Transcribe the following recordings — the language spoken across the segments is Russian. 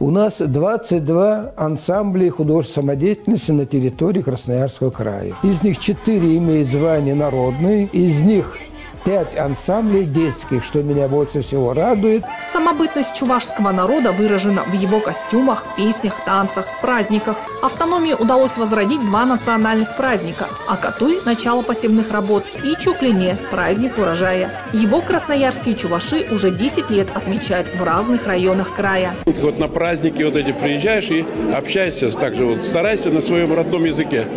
У нас 22 ансамбля художественной самодеятельности на территории Красноярского края. Из них 4 имеют звание народные, из них 5 ансамблей детских, что меня больше всего радует. Самобытность чувашского народа выражена в его костюмах, песнях, танцах, праздниках. Автономии удалось возродить два национальных праздника – Акатуй – начало посевных работ и Чуклине – праздник урожая. Его красноярские чуваши уже 10 лет отмечают в разных районах края. Вот на праздники вот эти приезжаешь и общаешься, также вот старайся на своем родном языке.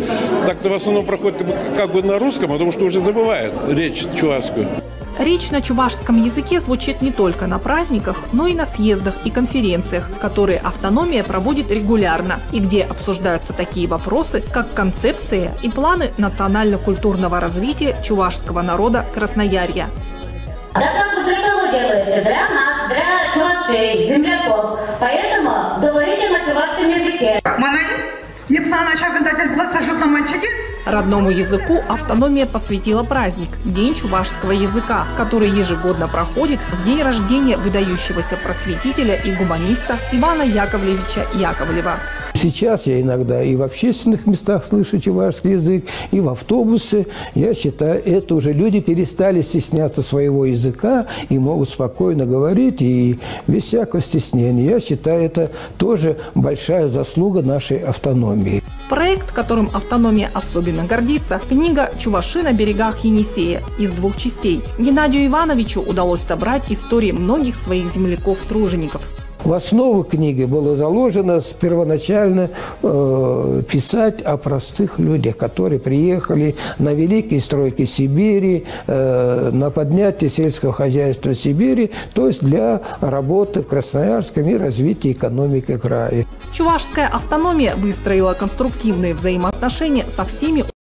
Так-то в основном проходит как бы, как бы на русском, потому что уже забывают речь чувашскую. Речь на чувашском языке звучит не только на праздниках, но и на съездах и конференциях, которые автономия проводит регулярно и где обсуждаются такие вопросы, как концепция и планы национально-культурного развития чувашского народа Красноярья. Для кого делается? Для нас, для чувашей, земляков. Поэтому говорите на чувашском языке. Родному языку автономия посвятила праздник – День чувашского языка, который ежегодно проходит в день рождения выдающегося просветителя и гуманиста Ивана Яковлевича Яковлева. Сейчас я иногда и в общественных местах слышу чувашский язык, и в автобусе. Я считаю, это уже люди перестали стесняться своего языка и могут спокойно говорить и без всякого стеснения. Я считаю, это тоже большая заслуга нашей автономии. Проект, которым автономия особенно гордится – книга «Чуваши на берегах Енисея» из двух частей. Геннадию Ивановичу удалось собрать истории многих своих земляков-тружеников. В основу книги было заложено первоначально э, писать о простых людях, которые приехали на великие стройки Сибири, э, на поднятие сельского хозяйства Сибири, то есть для работы в Красноярском и развития экономики края. Чувашская автономия выстроила конструктивные взаимоотношения со всеми